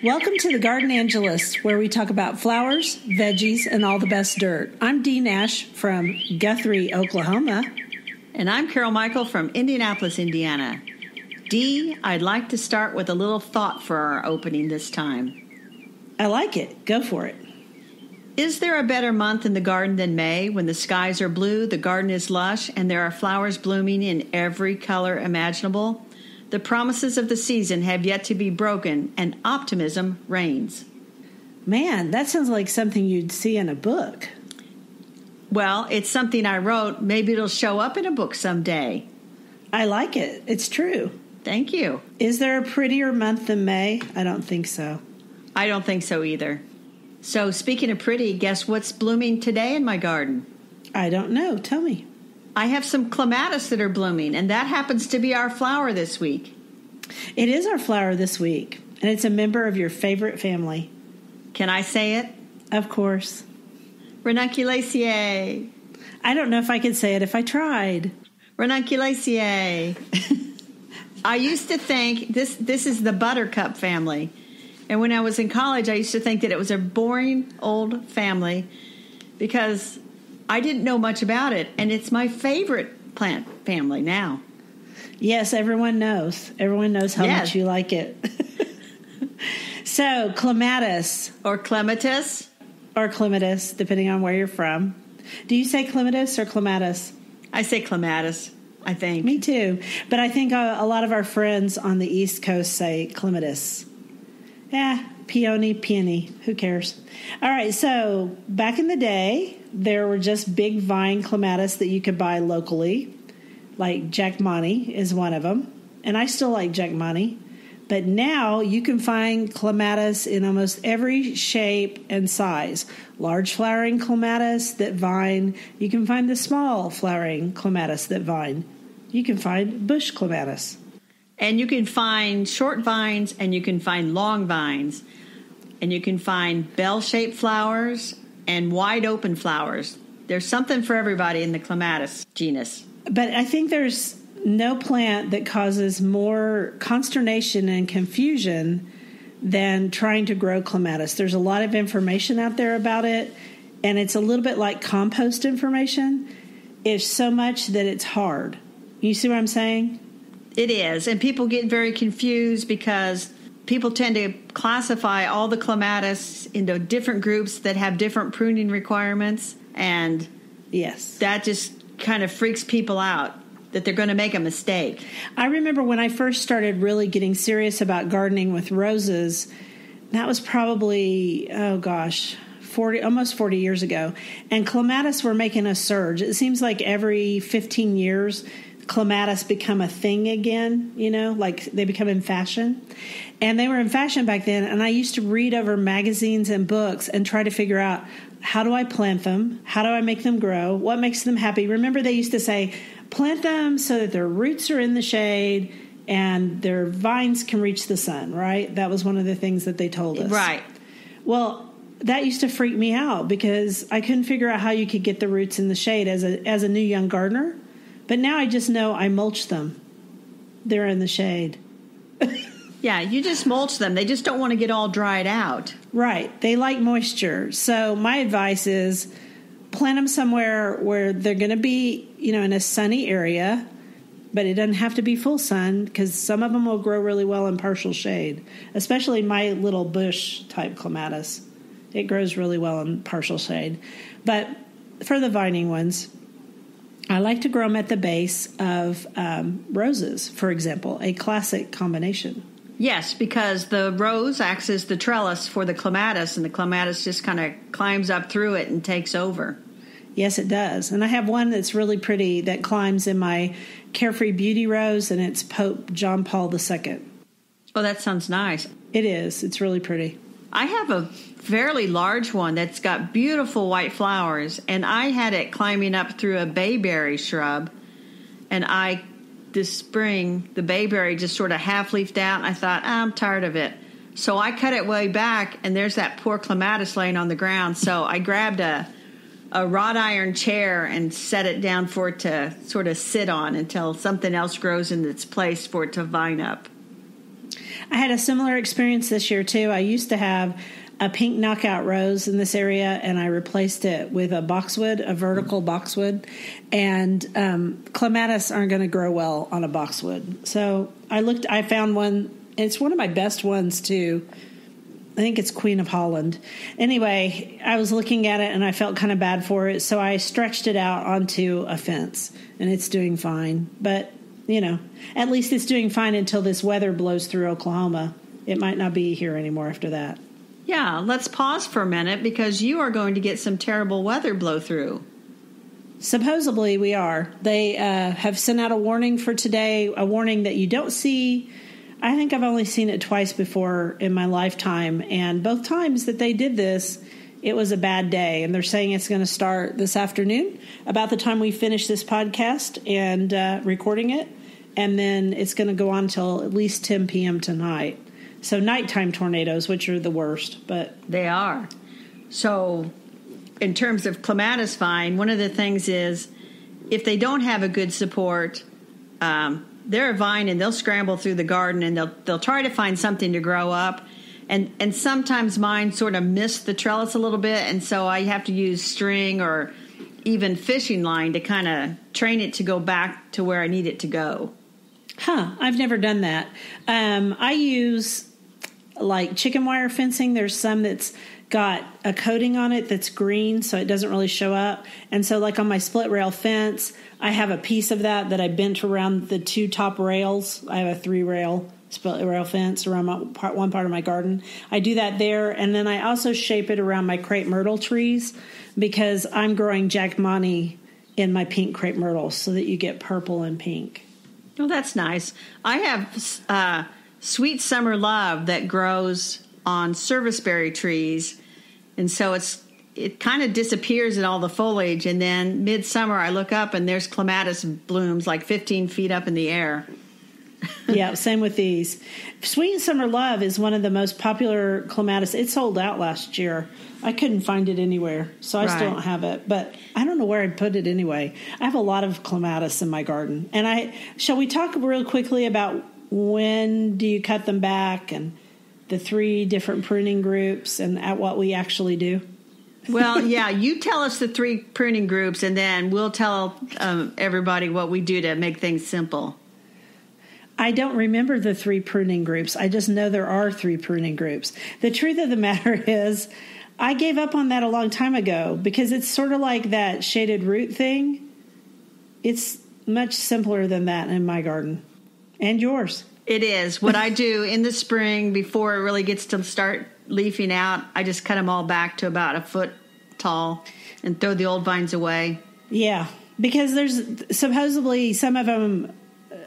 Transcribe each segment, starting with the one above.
Welcome to the Gardenangelist, where we talk about flowers, veggies, and all the best dirt. I'm Dee Nash from Guthrie, Oklahoma. And I'm Carol Michel from Indianapolis, Indiana. Dee, I'd like to start with a little thought for our opening this time. I like it. Go for it. Is there a better month in the garden than May when the skies are blue, the garden is lush, and there are flowers blooming in every color imaginable? The promises of the season have yet to be broken, and optimism reigns. Man, that sounds like something you'd see in a book. Well, it's something I wrote. Maybe it'll show up in a book someday. I like it. It's true. Thank you. Is there a prettier month than May? I don't think so. I don't think so either. So, speaking of pretty, guess what's blooming today in my garden? I don't know. Tell me. I have some clematis that are blooming, and that happens to be our flower this week. It is our flower this week, and it's a member of your favorite family. Can I say it? Of course. Ranunculaceae. I don't know if I could say it if I tried. Ranunculaceae. I used to think this this is the buttercup family. And when I was in college, I used to think that it was a boring old family because I didn't know much about it. And it's my favorite plant family now. Yes, everyone knows. Everyone knows how Yes. much you like it. so, clematis Or clematis. or clematis, depending on where you're from. Do you say clematis or clematis? I say clematis, I think. Me too. But I think a, a lot of our friends on the East Coast say clematis. Yeah, peony, peony. Who cares? All right, so back in the day, there were just big vine clematis that you could buy locally. Like Jack is one of them. And I still like Jack. But now you can find clematis in almost every shape and size. Large flowering clematis that vine. You can find the small flowering clematis that vine. You can find bush clematis. And you can find short vines and you can find long vines. And you can find bell shaped flowers and wide open flowers. There's something for everybody in the clematis genus. But I think there's no plant that causes more consternation and confusion than trying to grow clematis. There's a lot of information out there about it, and it's a little bit like compost information. It's so much that it's hard. You see what I'm saying? It is. And people get very confused because people tend to classify all the clematis into different groups that have different pruning requirements. And Yes. that just kind of freaks people out that they're going to make a mistake. I remember when I first started really getting serious about gardening with roses, that was probably, oh gosh, 40, almost 40 years ago. And clematis were making a surge. It seems like every 15 years, clematis become a thing again, you know, like they become in fashion. And they were in fashion back then. And I used to read over magazines and books and try to figure out how do I plant them? How do I make them grow? What makes them happy? Remember, they used to say, plant them so that their roots are in the shade and their vines can reach the sun, right? That was one of the things that they told us. Right. Well, that used to freak me out because I couldn't figure out how you could get the roots in the shade as a as a new young gardener. But now I just know I mulch them. They're in the shade. Yeah, you just mulch them. They just don't want to get all dried out. Right. They like moisture. So my advice is plant them somewhere where they're going to be, you know, in a sunny area, but it doesn't have to be full sun because some of them will grow really well in partial shade, especially my little bush type clematis. It grows really well in partial shade. But for the vining ones, I like to grow them at the base of um, roses, for example, a classic combination. Yes, because the rose acts as the trellis for the clematis, and the clematis just kind of climbs up through it and takes over. Yes, it does. And I have one that's really pretty that climbs in my Carefree Beauty Rose, and it's Pope John Paul II. Oh, that sounds nice. It is. It's really pretty. I have a fairly large one that's got beautiful white flowers, and I had it climbing up through a bayberry shrub. And I, this spring, the bayberry just sort of half leafed out, I thought, "Ah, I'm tired of it. So I cut it way back, and there's that poor clematis laying on the ground. So I grabbed a, a wrought iron chair and set it down for it to sort of sit on until something else grows in its place for it to vine up. I had a similar experience this year too. I used to have a pink knockout rose in this area, and I replaced it with a boxwood, a vertical boxwood. And um, clematis aren't going to grow well on a boxwood. So I looked, I found one. It's one of my best ones too. I think it's Queen of Holland. Anyway, I was looking at it and I felt kind of bad for it, so I stretched it out onto a fence, and it's doing fine. But you know, at least it's doing fine until this weather blows through Oklahoma. It might not be here anymore after that. Yeah, let's pause for a minute because you are going to get some terrible weather blow through. Supposedly, we are. They uh, have sent out a warning for today, a warning that you don't see. I think I've only seen it twice before in my lifetime, and both times that they did this, it was a bad day. And they're saying it's going to start this afternoon, about the time we finish this podcast and uh, recording it, and then it's going to go on until at least 10 p.m. tonight. So nighttime tornadoes, which are the worst, but They are. So, in terms of clematis vine, one of the things is if they don't have a good support, um, they're a vine and they'll scramble through the garden and they'll they'll try to find something to grow up. And and sometimes mine sort of miss the trellis a little bit, and so I have to use string or even fishing line to kind of train it to go back to where I need it to go. Huh, I've never done that. Um, I use like chicken wire fencing. There's some that's got a coating on it that's green, so it doesn't really show up. And so, like on my split rail fence, I have a piece of that that I bent around the two top rails. I have a three rail split rail fence around my part, one part of my garden. I do that there, and then I also shape it around my crepe myrtle trees because I'm growing jackmanii in my pink crepe myrtles so that you get purple and pink. Oh, that's nice. I have uh, sweet summer love that grows on serviceberry trees, and so it's it kind of disappears in all the foliage, and then midsummer I look up and there's clematis blooms like 15 feet up in the air. yeah, same with these. Sweet Summer Love is one of the most popular clematis. It sold out last year. I couldn't find it anywhere, so I right. still don't have it. But I don't know where I'd put it anyway. I have a lot of clematis in my garden, and I shall we talk real quickly about when do you cut them back and the three different pruning groups and at what we actually do. well, yeah, you tell us the three pruning groups, and then we'll tell um, everybody what we do to make things simple. I don't remember the three pruning groups. I just know there are three pruning groups. The truth of the matter is, I gave up on that a long time ago because it's sort of like that shaded root thing. It's much simpler than that in my garden and yours. It is. What I do in the spring before it really gets to start leafing out, I just cut them all back to about a foot tall and throw the old vines away. Yeah, because there's supposedly some of them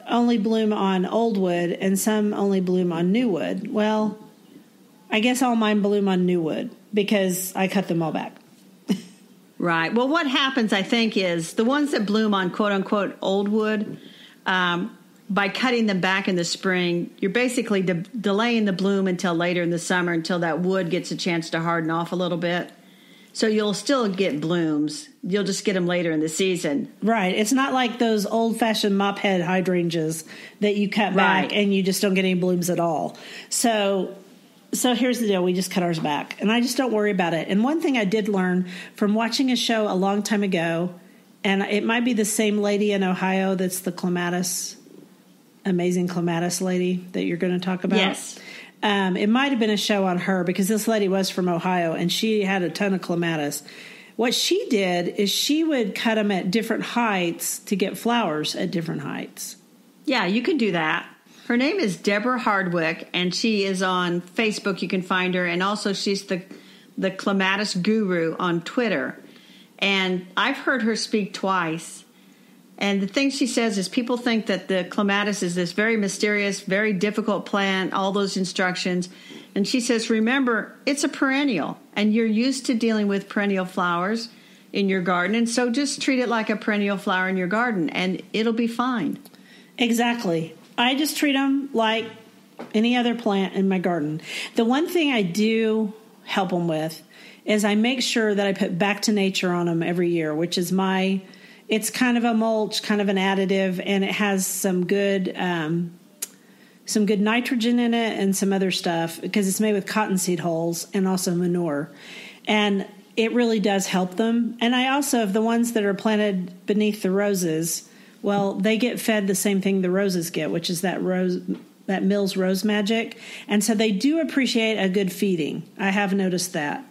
only bloom on old wood and some only bloom on new wood. Well, I guess all mine bloom on new wood because I cut them all back. right. Well, what happens, I think, is the ones that bloom on quote unquote old wood, um, by cutting them back in the spring, you're basically de- delaying the bloom until later in the summer until that wood gets a chance to harden off a little bit. So you'll still get blooms. You'll just get them later in the season. Right. It's not like those old fashioned mop head hydrangeas that you cut back right. and you just don't get any blooms at all. So so here's the deal we just cut ours back and i just don't worry about it and one thing i did learn from watching a show a long time ago and it might be the same lady in ohio that's the clematis amazing clematis lady that you're going to talk about yes um, it might have been a show on her because this lady was from Ohio and she had a ton of clematis. What she did is she would cut them at different heights to get flowers at different heights. Yeah, you can do that. Her name is Deborah Hardwick, and she is on Facebook. You can find her, and also she's the the clematis guru on Twitter. And I've heard her speak twice, and the thing she says is people think that the clematis is this very mysterious, very difficult plant, all those instructions. And she says, remember, it's a perennial, and you're used to dealing with perennial flowers in your garden. And so just treat it like a perennial flower in your garden, and it'll be fine. Exactly. I just treat them like any other plant in my garden. The one thing I do help them with is I make sure that I put back to nature on them every year, which is my it's kind of a mulch, kind of an additive, and it has some good um, some good nitrogen in it, and some other stuff because it's made with cottonseed hulls and also manure. And it really does help them. And I also have the ones that are planted beneath the roses. Well, they get fed the same thing the roses get, which is that rose that Mills rose magic. And so they do appreciate a good feeding. I have noticed that.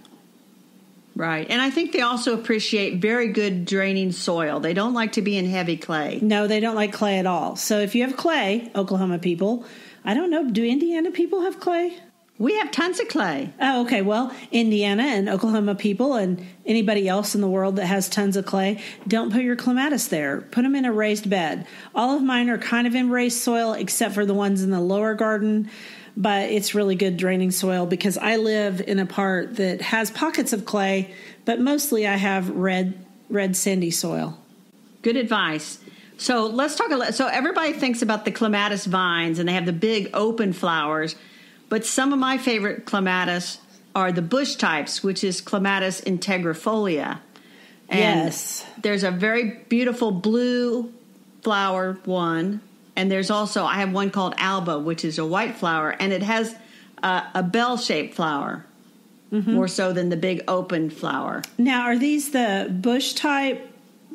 Right. And I think they also appreciate very good draining soil. They don't like to be in heavy clay. No, they don't like clay at all. So if you have clay, Oklahoma people, I don't know, do Indiana people have clay? We have tons of clay. Oh, okay. Well, Indiana and Oklahoma people and anybody else in the world that has tons of clay, don't put your clematis there. Put them in a raised bed. All of mine are kind of in raised soil, except for the ones in the lower garden. But it's really good draining soil because I live in a part that has pockets of clay, but mostly I have red, red sandy soil. Good advice. So let's talk a little. So everybody thinks about the clematis vines and they have the big open flowers but some of my favorite clematis are the bush types, which is Clematis integrifolia. And yes. There's a very beautiful blue flower one, and there's also I have one called Alba, which is a white flower, and it has a, a bell-shaped flower. Mm-hmm. More so than the big open flower. Now, are these the bush type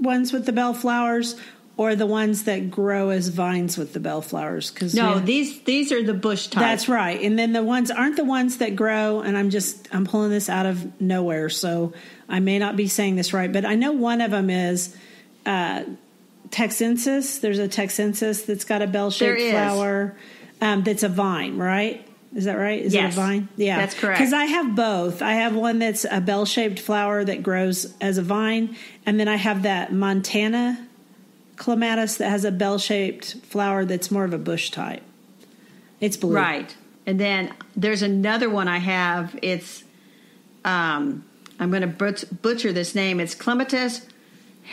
ones with the bell flowers, or the ones that grow as vines with the bell flowers? because no these these are the bush type that's right and then the ones aren't the ones that grow and i'm just i'm pulling this out of nowhere so i may not be saying this right but i know one of them is uh, texensis there's a texensis that's got a bell-shaped flower um, that's a vine right is that right? Is yes, it a vine? Yeah, that's correct. Because I have both. I have one that's a bell-shaped flower that grows as a vine, and then I have that Montana clematis that has a bell shaped flower that's more of a bush type. It's blue. Right. And then there's another one I have. It's, um, I'm going to butcher this name. It's Clematis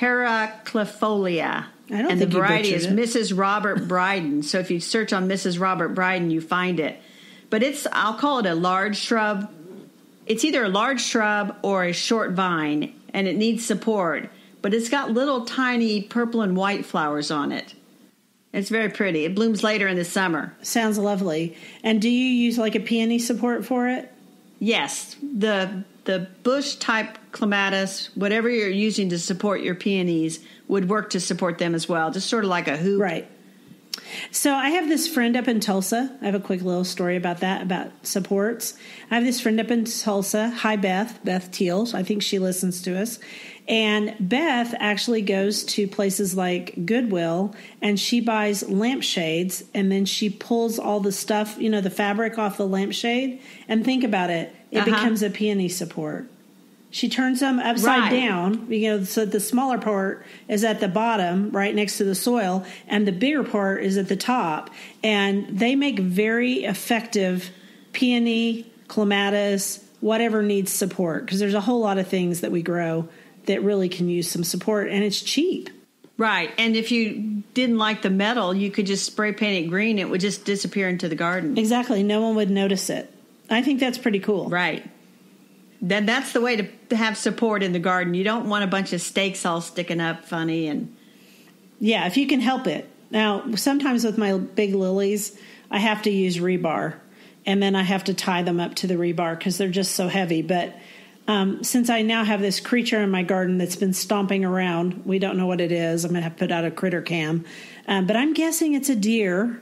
heracleifolia. And the variety is it. Mrs. Robert Brydon. so if you search on Mrs. Robert Brydon, you find it. But it's, I'll call it a large shrub. It's either a large shrub or a short vine, and it needs support but it's got little tiny purple and white flowers on it. It's very pretty. It blooms later in the summer. Sounds lovely. And do you use like a peony support for it? Yes. The the bush type clematis, whatever you're using to support your peonies, would work to support them as well. Just sort of like a hoop. Right. So I have this friend up in Tulsa. I have a quick little story about that, about supports. I have this friend up in Tulsa. Hi, Beth. Beth Teals. I think she listens to us. And Beth actually goes to places like Goodwill and she buys lampshades and then she pulls all the stuff, you know, the fabric off the lampshade. And think about it, it uh-huh. becomes a peony support. She turns them upside right. down, you know, so the smaller part is at the bottom, right next to the soil, and the bigger part is at the top. And they make very effective peony, clematis, whatever needs support, because there's a whole lot of things that we grow that really can use some support and it's cheap. Right. And if you didn't like the metal, you could just spray paint it green. It would just disappear into the garden. Exactly. No one would notice it. I think that's pretty cool. Right. Then that's the way to, to have support in the garden. You don't want a bunch of stakes all sticking up funny and Yeah, if you can help it. Now, sometimes with my big lilies, I have to use rebar and then I have to tie them up to the rebar because they're just so heavy. But um, since I now have this creature in my garden that's been stomping around, we don't know what it is. I'm going to have to put out a critter cam. Um, but I'm guessing it's a deer.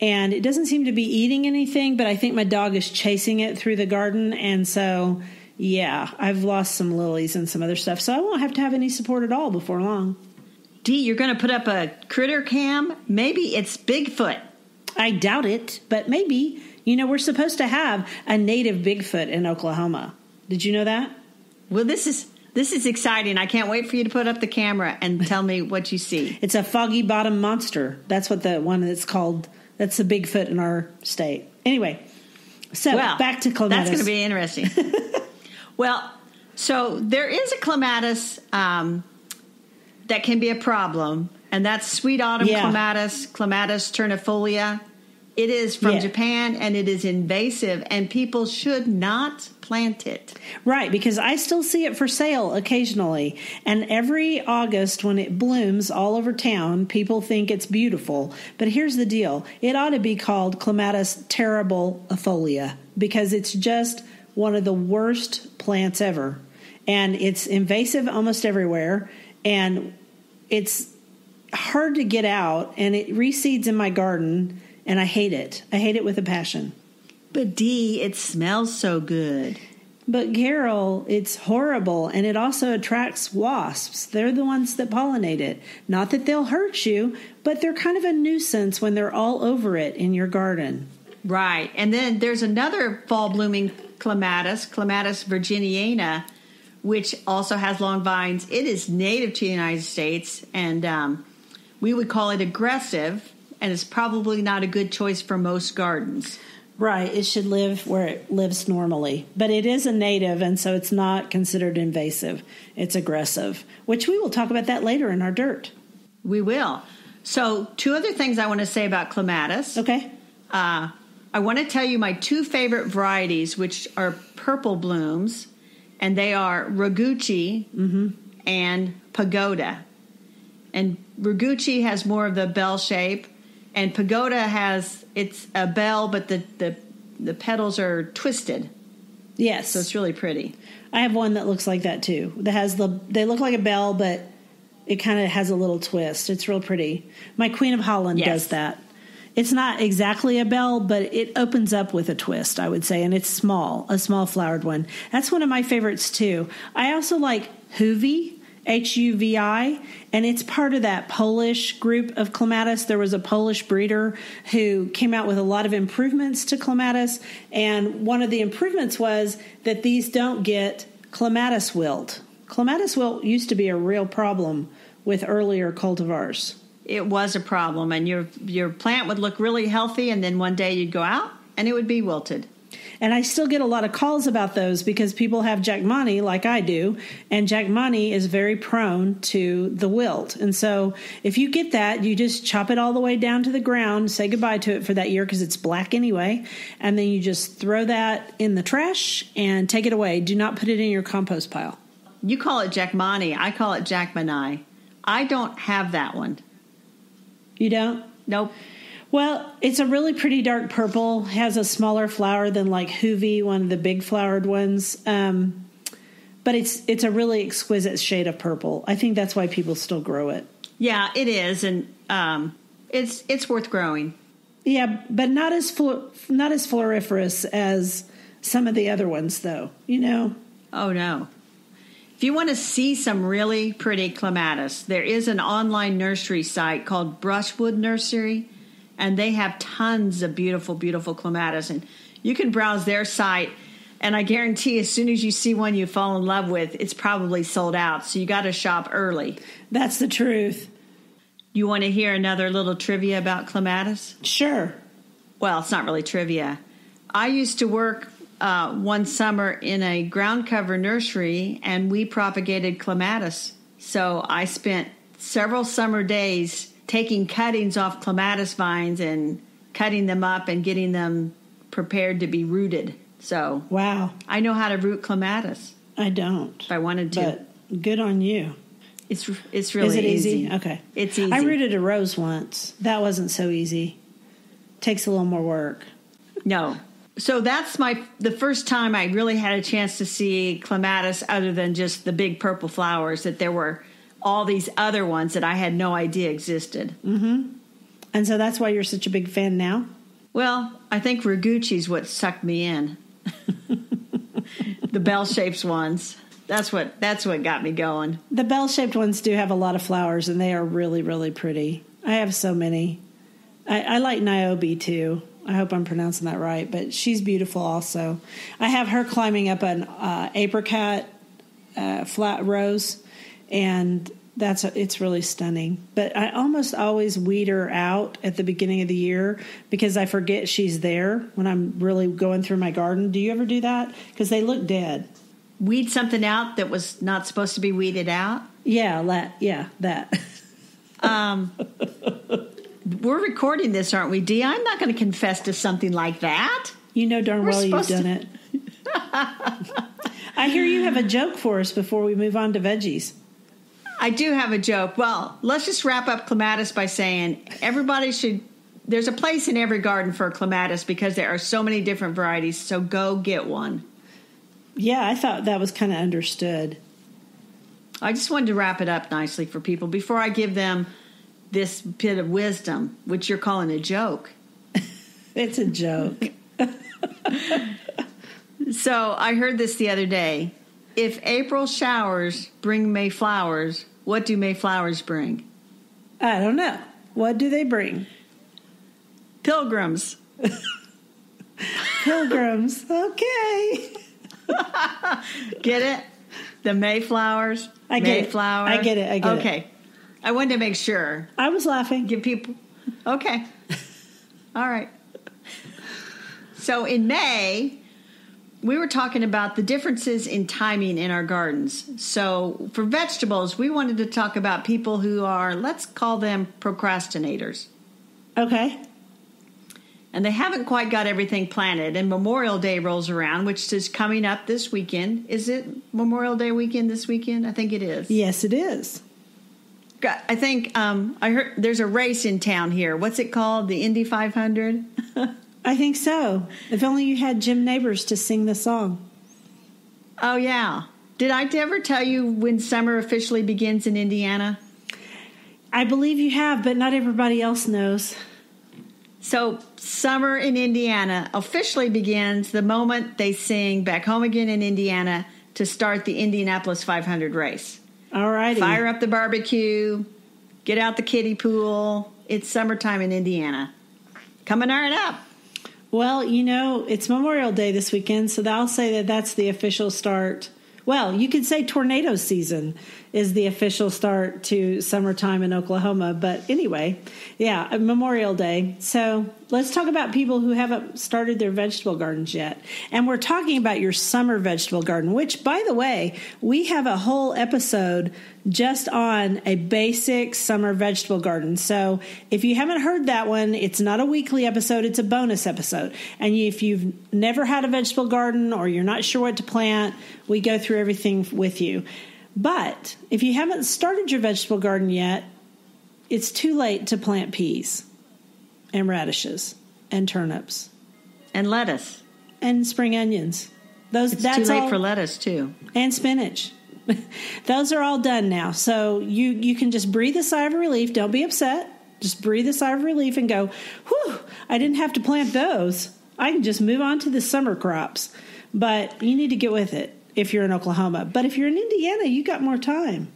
And it doesn't seem to be eating anything, but I think my dog is chasing it through the garden. And so, yeah, I've lost some lilies and some other stuff. So I won't have to have any support at all before long. Dee, you're going to put up a critter cam? Maybe it's Bigfoot. I doubt it, but maybe. You know, we're supposed to have a native Bigfoot in Oklahoma. Did you know that? Well, this is this is exciting. I can't wait for you to put up the camera and tell me what you see. It's a foggy bottom monster. That's what the one that's called. That's the Bigfoot in our state. Anyway, so well, back to clematis. That's going to be interesting. well, so there is a clematis um, that can be a problem, and that's sweet autumn yeah. clematis, clematis ternifolia. It is from Yeah. Japan and it is invasive, and people should not plant it. Right, because I still see it for sale occasionally. And every August, when it blooms all over town, people think it's beautiful. But here's the deal it ought to be called Clematis terribifolia because it's just one of the worst plants ever. And it's invasive almost everywhere. And it's hard to get out. And it reseeds in my garden. And I hate it. I hate it with a passion. But Dee, it smells so good. But Carol, it's horrible and it also attracts wasps. They're the ones that pollinate it. Not that they'll hurt you, but they're kind of a nuisance when they're all over it in your garden. Right. And then there's another fall blooming clematis, Clematis virginiana, which also has long vines. It is native to the United States, and um, we would call it aggressive, and it's probably not a good choice for most gardens. Right, it should live where it lives normally. But it is a native and so it's not considered invasive. It's aggressive, which we will talk about that later in our dirt. We will. So, two other things I want to say about clematis. Okay? Uh, I want to tell you my two favorite varieties, which are purple blooms, and they are Rooguchi and Pagoda. And Rooguchi has more of the bell shape, and Pagoda has it's a bell, but the the, the petals are twisted, Yes. so it's really pretty. I have one that looks like that too. That has the they look like a bell, but it kind of has a little twist. It's real pretty. My Queen of Holland Yes. does that. It's not exactly a bell, but it opens up with a twist, I would say, and it's small, a small flowered one. That's one of my favorites too. I also like Huvi, H U V I, and it's part of that Polish group of clematis. There was a Polish breeder who came out with a lot of improvements to clematis, and one of the improvements was that these don't get clematis wilt. Clematis wilt used to be a real problem with earlier cultivars. It was a problem, and your your plant would look really healthy, and then one day you'd go out and it would be wilted. And I still get a lot of calls about those because people have jack Jackmanii like I do, and jack Jackmanii is very prone to the wilt. And so if you get that, you just chop it all the way down to the ground, say goodbye to it for that year because it's black anyway, and then you just throw that in the trash and take it away. Do not put it in your compost pile. You call it jack Jackmanii. I call it jack Jackmanii. I don't have that one. You don't? Nope. Well, it's a really pretty dark purple. Has a smaller flower than like Huvi, one of the big flowered ones. Um, but it's it's a really exquisite shade of purple. I think that's why people still grow it. Yeah, it is, and um, it's it's worth growing. Yeah, but not as flu- not as floriferous as some of the other ones, though. You know. Oh no. If you want to see some really pretty clematis, there is an online nursery site called Brushwood Nursery, and they have tons of beautiful, beautiful clematis. And you can browse their site, and I guarantee as soon as you see one you fall in love with, it's probably sold out. So you got to shop early. That's the truth. You want to hear another little trivia about clematis? Sure. well, it's not really trivia. I used to work uh, one summer in a ground cover nursery, and we propagated clematis. So I spent several summer days taking cuttings off clematis vines and cutting them up and getting them prepared to be rooted. So Wow. I know how to root clematis I don't. if I wanted to. But good on you. it's it's really Is it easy? Okay. It's easy. I rooted a rose once. That wasn't so easy. Takes a little more work. No. So that's my the first time I really had a chance to see clematis other than just the big purple flowers that there were all these other ones that I had no idea existed. And so that's why you're such a big fan now? Well, I think Rooguchi's what sucked me in. the bell-shaped ones. That's what that's what got me going. The bell shaped ones do have a lot of flowers and they are really, really pretty. I have so many. I, I like Niobe too. I hope I'm pronouncing that right, but she's beautiful also. I have her climbing up an uh, apricot uh, flat rose, and that's it's really stunning. But I almost always weed her out at the beginning of the year because I forget she's there when I'm really going through my garden. Do you ever do that? Because they look dead. Weed something out that was not supposed to be weeded out. Yeah, that. Yeah, that. Um, we're recording this, aren't we, Dee? I'm not going to confess to something like that. You know darn We're well you've done to- it. I hear you have a joke for us before we move on to veggies. I do have a joke. Well, let's just wrap up clematis by saying everybody should. There's a place in every garden for a clematis because there are so many different varieties. So go get one. Yeah, I thought that was kind of understood. I just wanted to wrap it up nicely for people before I give them this bit of wisdom, which you're calling a joke. It's a joke. So I heard this the other day. If April showers bring May flowers, what do May flowers bring? I don't know. What do they bring? Pilgrims. Pilgrims. Okay. Get it? The Mayflowers. I get it. Mayflower. I get it. I get it. okay. I wanted to make sure. I was laughing. Give people. Okay. All right. So in May, we were talking about the differences in timing in our gardens. So for vegetables, we wanted to talk about people who are, let's call them procrastinators. Okay. and they haven't quite got everything planted and memorial day rolls around which is coming up this weekend is it memorial day weekend this weekend i think it is Yes, it is. I think um, i heard there's a race in town here what's it called the indy 500 I think so. If only you had Jim Nabors to sing the song. oh yeah did i ever tell you when summer officially begins in indiana I believe you have, but not everybody else knows. so summer in indiana officially begins the moment they sing back home again in indiana to start the indianapolis 500 race All righty. Fire up the barbecue, get out the kiddie pool. It's summertime in Indiana. Coming right up. Well, you know, it's Memorial Day this weekend, so I'll say that that's the official start. Well, you could say tornado season is the official start to summertime in Oklahoma. But anyway, yeah, uh, Memorial Day. So let's talk about people who haven't started their vegetable gardens yet. And we're talking about your summer vegetable garden, which, by the way, we have a whole episode just on a basic summer vegetable garden. So if you haven't heard that one, it's not a weekly episode, it's a bonus episode. And if you've never had a vegetable garden or you're not sure what to plant, we go through everything with you. But if you haven't started your vegetable garden yet, it's too late to plant peas and radishes and turnips And lettuce. and spring onions. Those It's that's too late all, for lettuce, too. and spinach. Those are all done now. So you you can just breathe a sigh of relief. Don't be upset. Just breathe a sigh of relief and go, "Whew, I didn't have to plant those. I can just move on to the summer crops." But you need to get with it if you're in Oklahoma. But if you're in Indiana, you got more time.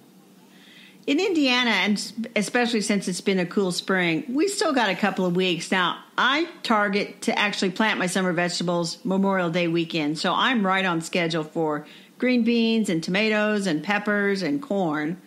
In Indiana, and especially since it's been a cool spring, we still got a couple of weeks. Now, I target to actually plant my summer vegetables Memorial Day weekend. So I'm right on schedule for green beans and tomatoes and peppers and corn.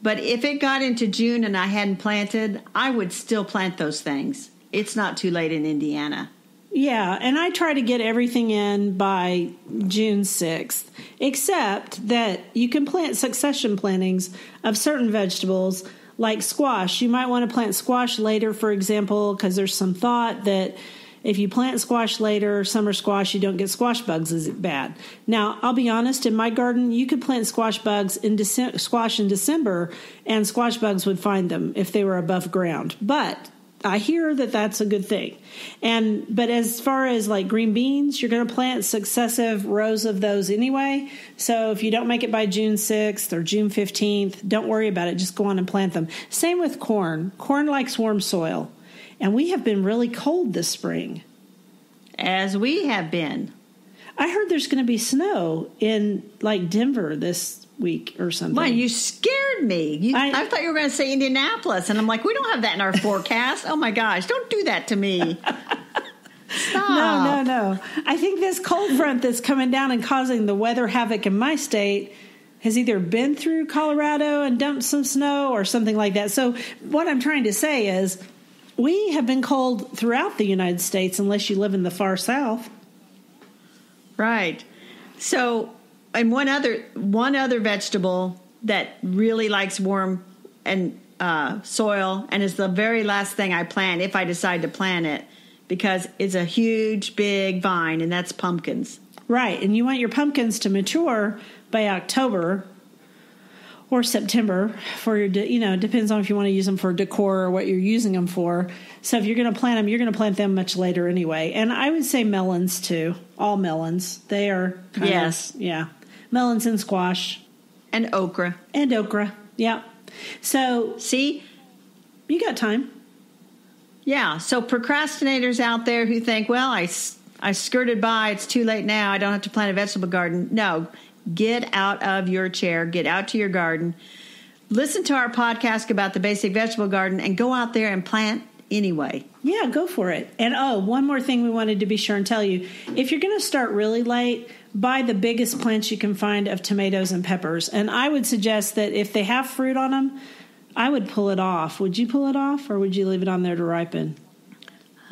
But if it got into June and I hadn't planted, I would still plant those things. It's not too late in Indiana. Yeah, and I try to get everything in by June 6th, except that you can plant succession plantings of certain vegetables like squash. You might want to plant squash later, for example, because there's some thought that if you plant squash later, summer squash, you don't get squash bugs as it bad. Now, I'll be honest, in my garden, you could plant squash bugs in Dece- squash in December, and squash bugs would find them if they were above ground. But I hear that that's a good thing. And but as far as like green beans, you're going to plant successive rows of those anyway. So if you don't make it by June 6th or June 15th, don't worry about it. Just go on and plant them. Same with corn. Corn likes warm soil. And we have been really cold this spring. As we have been. I heard there's going to be snow in like Denver this week or something. Well, you scared me. You, I- I, thought you were going to say Indianapolis, and I'm like, we don't have that in our forecast. Oh my gosh, don't do that to me. Stop. No, no, no. I think this cold front that's coming down and causing the weather havoc in my state has either been through Colorado and dumped some snow or something like that. So, what I'm trying to say is we have been cold throughout the United States unless you live in the far south. Right. So, and one other one other vegetable that really likes warm and uh, soil and is the very last thing I plant if I decide to plant it because it's a huge, big vine, and that's pumpkins. Right, and you want your pumpkins to mature by October or September for your, de- you know, depends on if you want to use them for decor or what you're using them for. So if you're going to plant them, you're going to plant them much later anyway. And I would say melons too, all melons. They are kind Yes. of, yeah, melons and squash And okra. and okra. Yeah. So See? you got time. Yeah. So procrastinators out there who think, well, I I skirted by, it's too late now, I don't have to plant a vegetable garden. No, get out of your chair, get out to your garden, listen to our podcast about the basic vegetable garden, and go out there and plant anyway. Yeah, go for it. And oh, one more thing we wanted to be sure and tell you if you're going to start really late, buy the biggest plants you can find of tomatoes and peppers. And I would suggest that if they have fruit on them, I would pull it off. Would you pull it off or would you leave it on there to ripen?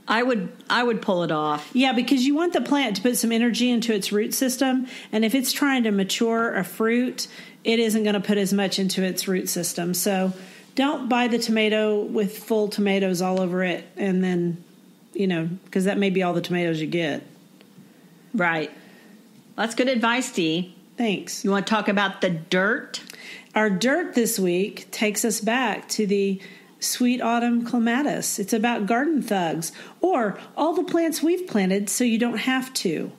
I would I would pull it off. Yeah, because you want the plant to put some energy into its root system. And if it's trying to mature a fruit, it isn't going to put as much into its root system. So don't buy the tomato with full tomatoes all over it and then, you know, because that may be all the tomatoes you get. Right. That's good advice, Dee. Thanks. You want to talk about the dirt? Our dirt this week takes us back to the sweet autumn clematis. It's about garden thugs or all the plants we've planted so you don't have to.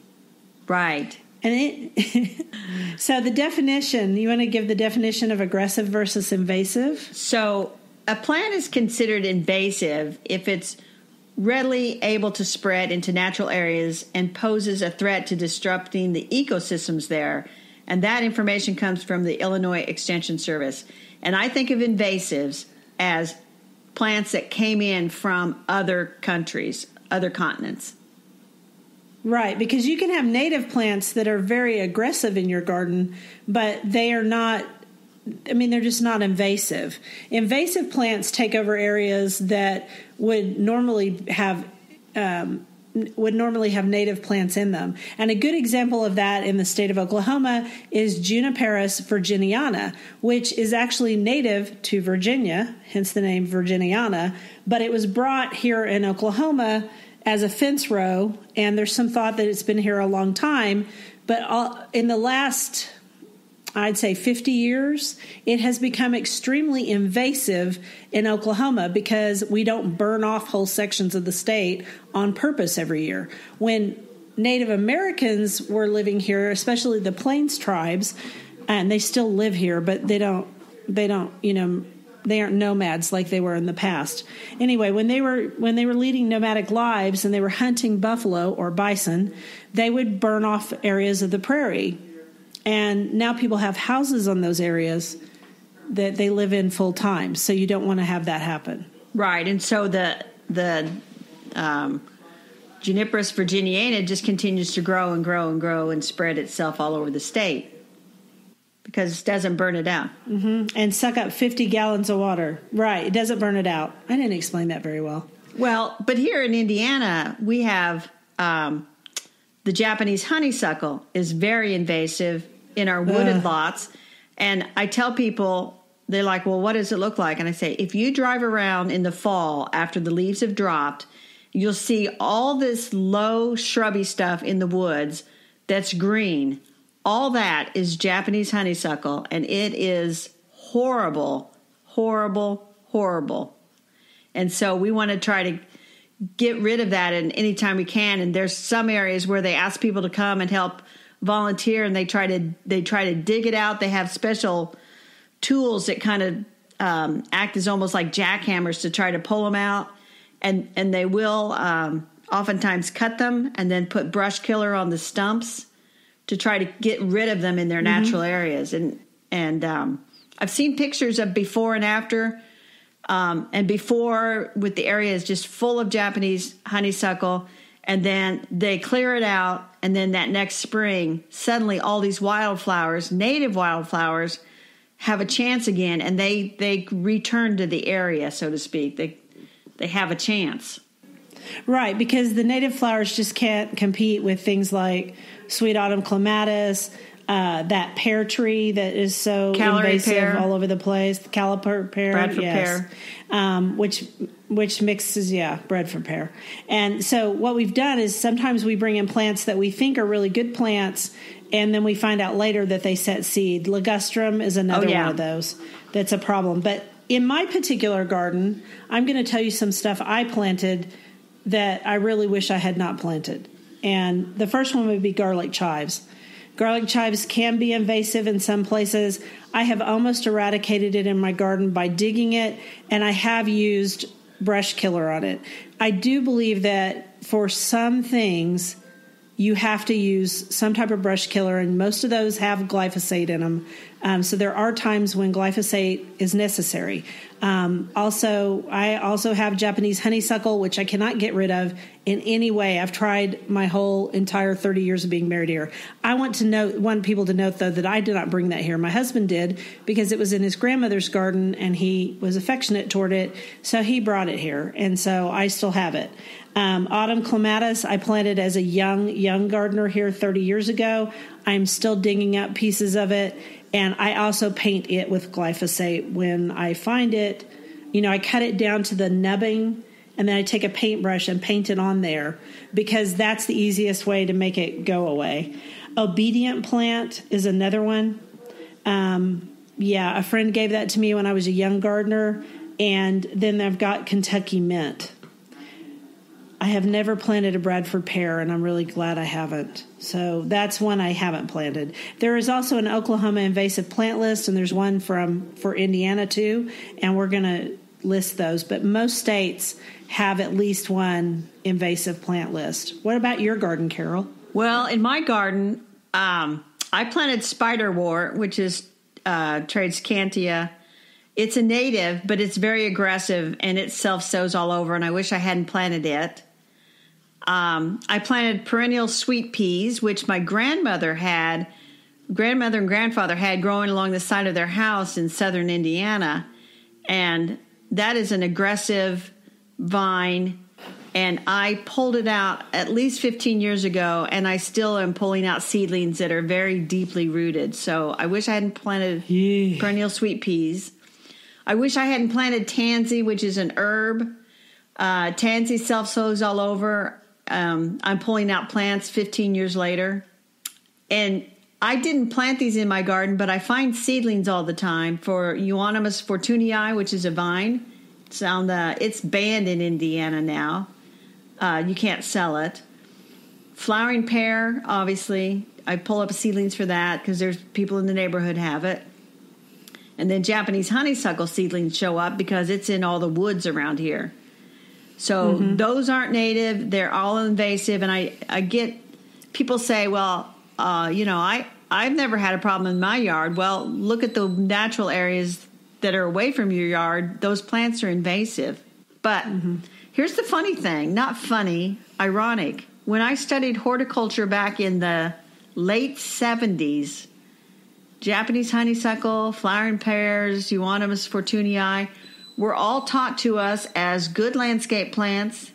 Right. And it so the definition, you want to give the definition of aggressive versus invasive? So, a plant is considered invasive if it's readily able to spread into natural areas and poses a threat to disrupting the ecosystems there. And that information comes from the Illinois Extension Service. And I think of invasives as plants that came in from other countries, other continents. Right, because you can have native plants that are very aggressive in your garden, but they are not I mean, they're just not invasive. Invasive plants take over areas that would normally have um, would normally have native plants in them. And a good example of that in the state of Oklahoma is Juniperus virginiana, which is actually native to Virginia, hence the name Virginiana, but it was brought here in Oklahoma as a fence row, and there's some thought that it's been here a long time, but all, in the last I'd say 50 years, it has become extremely invasive in Oklahoma because we don't burn off whole sections of the state on purpose every year. When Native Americans were living here, especially the Plains tribes, and they still live here, but they don't, they don't, you know, they aren't nomads like they were in the past. Anyway, when they were when they were leading nomadic lives and they were hunting buffalo or bison, they would burn off areas of the prairie and now people have houses on those areas that they live in full time so you don't want to have that happen. Right, and so the the um, Juniperus virginiana just continues to grow and grow and grow and spread itself all over the state because it doesn't burn it out. and suck up 50 gallons of water. Right it doesn't burn it out. I didn't explain that very well. Well, but here in Indiana, we have um, the Japanese honeysuckle is very invasive in our wooded Ugh. lots, and I tell people. They're like, well, what does it look like? And I say, if you drive around in the fall after the leaves have dropped, you'll see all this low shrubby stuff in the woods that's green. All that is Japanese honeysuckle, and it is horrible, horrible, horrible. And so we want to try to get rid of that and anytime we can. And there's some areas where they ask people to come and help volunteer and they try to they try to dig it out. They have special tools that kind of um, act as almost like jackhammers to try to pull them out. And and they will um, oftentimes cut them and then put brush killer on the stumps to try to get rid of them in their natural areas. And and um, I've seen pictures of before and after. Um, and before, with the areas just full of Japanese honeysuckle, and then they clear it out, and then that next spring, suddenly all these wildflowers, native wildflowers, have a chance again, and they they return to the area, so to speak. They they have a chance. Right, because the native flowers just can't compete with things like sweet autumn clematis, uh, that pear tree that is so Callery invasive pear. all over the place. The Callery pear, Bradford yes. pear. Um, which which mixes, yeah, Bradford pear. And so what we've done is sometimes we bring in plants that we think are really good plants, and then we find out later that they set seed. Ligustrum is another Oh, yeah. one of those that's a problem. But in my particular garden, I'm going to tell you some stuff I planted that I really wish I had not planted. And the first one would be garlic chives. Garlic chives can be invasive in some places. I have almost eradicated it in my garden by digging it, and I have used brush killer on it. I do believe that for some things, you have to use some type of brush killer, and most of those have glyphosate in them. Um, so there are times when glyphosate is necessary. Um, also, I also have Japanese honeysuckle, which I cannot get rid of in any way. I've tried my whole entire 30 years of being married here. I want to note, want people to note though that I did not bring that here. My husband did because it was in his grandmother's garden and he was affectionate toward it, so he brought it here, and so I still have it. Um, autumn clematis, I planted as a young young gardener here 30 years ago. I'm still digging up pieces of it, and I also paint it with glyphosate when I find it. You know, I cut it down to the nubbing, and then I take a paintbrush and paint it on there because that's the easiest way to make it go away. Obedient plant is another one. Um, yeah, a friend gave that to me when I was a young gardener, and then I've got Kentucky mint. I have never planted a Bradford pear, and I'm really glad I haven't. So that's one I haven't planted. There is also an Oklahoma invasive plant list, and there's one from for Indiana too, and we're going to list those. But most states have at least one invasive plant list. What about your garden, Carol? Well, in my garden, um, I planted spiderwort, which is uh, Tradescantia. It's a native, but it's very aggressive and it self sows all over. And I wish I hadn't planted it. Um, I planted perennial sweet peas, which my grandmother had, grandmother and grandfather had growing along the side of their house in southern Indiana. And that is an aggressive vine. And I pulled it out at least 15 years ago, and I still am pulling out seedlings that are very deeply rooted. So I wish I hadn't planted Yeah. perennial sweet peas. I wish I hadn't planted tansy, which is an herb. Uh, tansy self sows all over. Um, I'm pulling out plants 15 years later. And I didn't plant these in my garden, but I find seedlings all the time for Euonymus fortunei, which is a vine. It's on the, it's banned in Indiana now. Uh, you can't sell it. Flowering pear, obviously. I pull up seedlings for that because there's people in the neighborhood have it. And then Japanese honeysuckle seedlings show up because it's in all the woods around here. So those aren't native; they're all invasive. And I, I get people say, "Well, uh, you know, I I've never had a problem in my yard." Well, look at the natural areas that are away from your yard; those plants are invasive. But here's the funny thing: not funny, ironic. When I studied horticulture back in the late '70s, Japanese honeysuckle, flowering pears, Euonymus fortunei were all taught to us as good landscape plants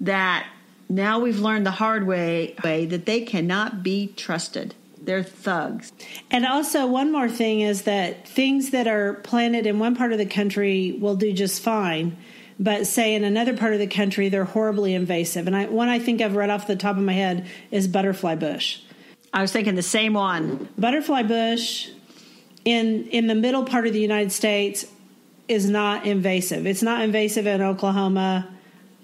that now we've learned the hard way, way that they cannot be trusted. They're thugs. And also, one more thing is that things that are planted in one part of the country will do just fine, but say in another part of the country they're horribly invasive. And I, one I think of right off the top of my head is butterfly bush. I was thinking the same one. Butterfly bush in in the middle part of the United States is not invasive. It's not invasive in Oklahoma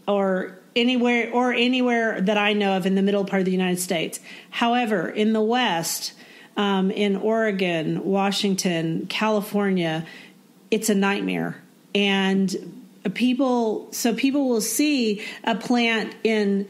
or anywhere or anywhere that I know of in the middle part of the United States. However, in the West, um, in Oregon, Washington, California, it's a nightmare. And people, so people will see a plant in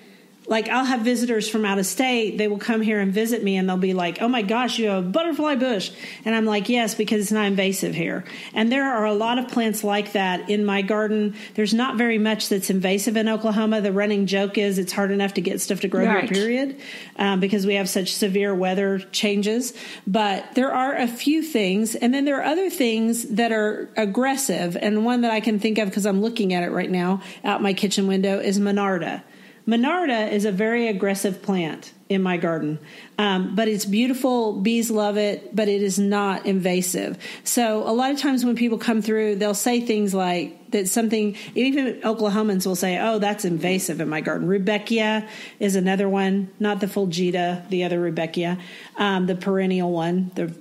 like I'll have visitors from out of state. They will come here and visit me, and they'll be like, "Oh my gosh, you have a butterfly bush," and I'm like, "Yes, because it's not invasive here." And there are a lot of plants like that in my garden. There's not very much that's invasive in Oklahoma. The running joke is it's hard enough to get stuff to grow Right. here, period, um, because we have such severe weather changes. But there are a few things, and then there are other things that are aggressive. And one that I can think of because I'm looking at it right now out my kitchen window is Monarda. Monarda is a very aggressive plant in my garden, um, but it's beautiful. Bees love it, but it is not invasive. So a lot of times when people come through, they'll say things like that. Something even Oklahomans will say, "Oh, that's invasive in my garden." Rudbeckia is another one, not the Fulgida, the other Rudbeckia, um, the perennial one, the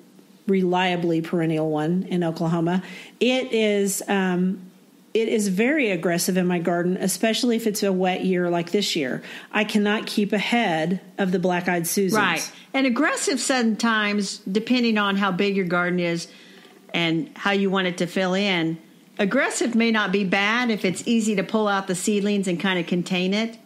reliably perennial one in Oklahoma. It is. Um, it is very aggressive in my garden, especially if it's a wet year like this year. I cannot keep ahead of the black eyed Susans. Right. And aggressive sometimes, depending on how big your garden is and how you want it to fill in. Aggressive may not be bad if it's easy to pull out the seedlings and kind of contain it.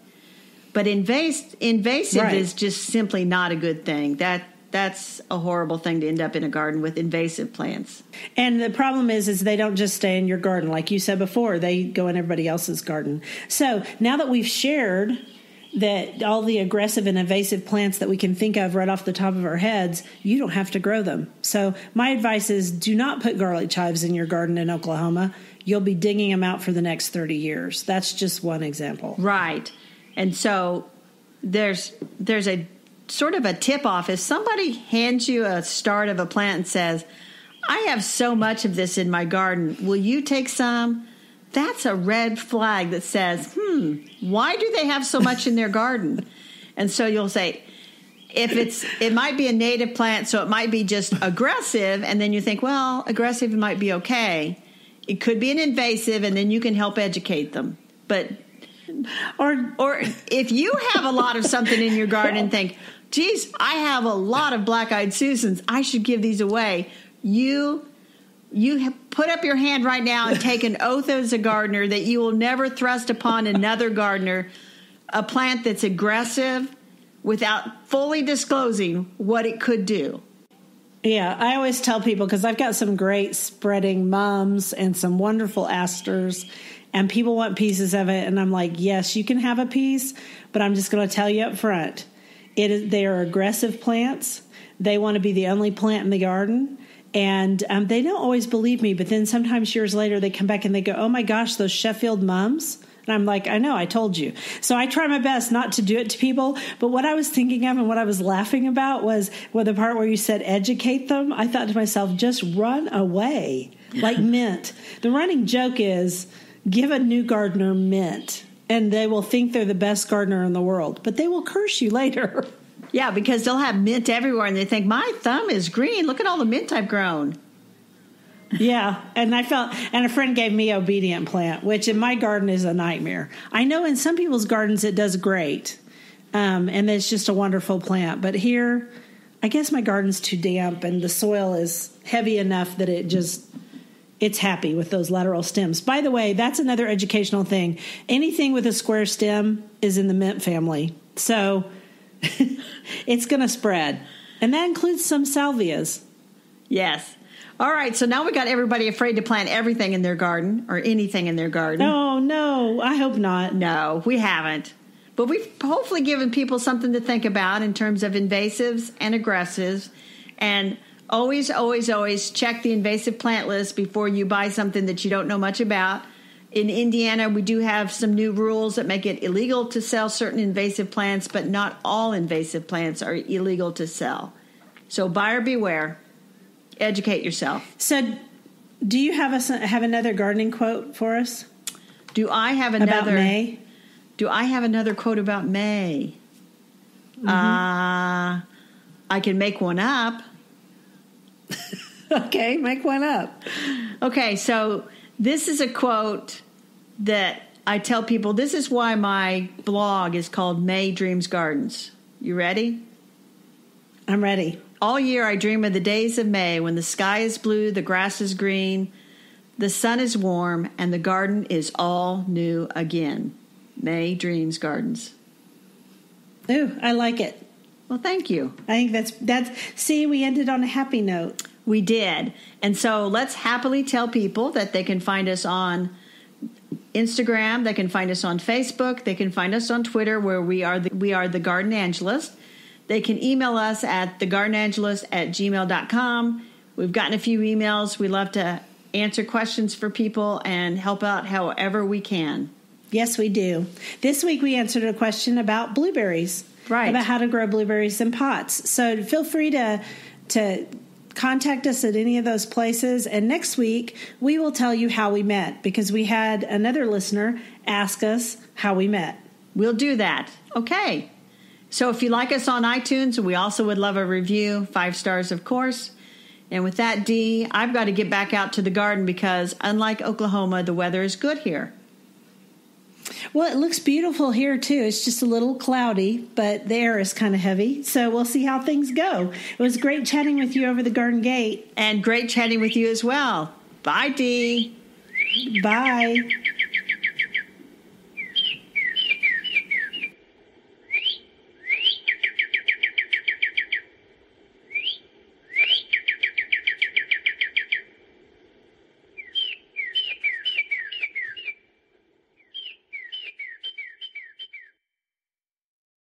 But invasive, invasive Right. is just simply not a good thing. That that's a horrible thing to end up in a garden with invasive plants. And the problem is, is they don't just stay in your garden, like you said before. They go in everybody else's garden. So now that we've shared that all the aggressive and invasive plants that we can think of right off the top of our heads, you don't have to grow them. So my advice is, do not put garlic chives in your garden in Oklahoma. You'll be digging them out for the next thirty years. That's just one example. Right. And so there's there's a sort of a tip off if somebody hands you a start of a plant and says, "I have so much of this in my garden. Will you take some?" That's a red flag that says, "Hmm, why do they have so much in their garden?" And so you'll say, if it's it might be a native plant so it might be just aggressive and then you think well aggressive might be okay it could be an invasive and then you can help educate them but Or or if you have a lot of something in your garden and think, geez, I have a lot of black eyed Susans, I should give these away. You you have put up your hand right now and take an oath as a gardener that you will never thrust upon another gardener a plant that's aggressive without fully disclosing what it could do. Yeah, I always tell people because I've got some great spreading mums and some wonderful asters, and people want pieces of it, and I'm like, yes, you can have a piece, but I'm just going to tell you up front, it is they are aggressive plants. They want to be the only plant in the garden. And um, they don't always believe me, but then sometimes years later they come back and they go, "Oh my gosh, those Sheffield mums!" And I'm like, "I know, I told you." So I try my best not to do it to people. But what I was thinking of and what I was laughing about was well, the part where you said educate them. I thought to myself, just run away like mint. The running joke is give a new gardener mint, and they will think they're the best gardener in the world, but they will curse you later. Yeah, because they'll have mint everywhere and they think, my thumb is green. Look at all the mint I've grown. Yeah, and I felt, and a friend gave me obedient plant, which in my garden is a nightmare. I know in some people's gardens it does great, um, and it's just a wonderful plant. But here, I guess my garden's too damp, and the soil is heavy enough that it just it's happy with those lateral stems. By the way, that's another educational thing. Anything with a square stem is in the mint family, so it's going to spread, and that includes some salvias. Yes. All right, so now we got everybody afraid to plant everything in their garden or anything in their garden. Oh no, I hope not. No, we haven't. But we've hopefully given people something to think about in terms of invasives and aggressives. And always, always, always check the invasive plant list before you buy something that you don't know much about. In Indiana, we do have some new rules that make it illegal to sell certain invasive plants, but not all invasive plants are illegal to sell. So buyer beware. Educate yourself. So, do you have us have another gardening quote for us Do I have another about May? Do I have another quote about May? Uh, I can make one up. Okay, make one up. Okay, so this is a quote that I tell people this is why my blog is called May Dreams Gardens. You ready? I'm ready. All year I dream of the days of May when the sky is blue, the grass is green, the sun is warm, and the garden is all new again. May Dreams Gardens. Ooh, I like it. Well, thank you. I think that's that's. See, we ended on a happy note. We did. And so let's happily tell people that they can find us on Instagram, they can find us on Facebook, they can find us on Twitter where we are the, we are the Gardenangelist. They can email us at thegardenangelist at gmail.com. We've gotten a few emails. We love to answer questions for people and help out however we can. Yes, we do. This week we answered a question about blueberries. Right. About how to grow blueberries in pots. So feel free to to contact us at any of those places and next week we will tell you how we met because we had another listener ask us how we met. We'll do that. Okay. So if you like us on iTunes, we also would love a review, five stars, of course. And with that, Dee, I've got to get back out to the garden because, unlike Oklahoma, the weather is good here. Well, it looks beautiful here too. It's just a little cloudy, but the air is kind of heavy. So we'll see how things go. It was great chatting with you over the garden gate. And great chatting with you as well. Bye, Dee. Bye.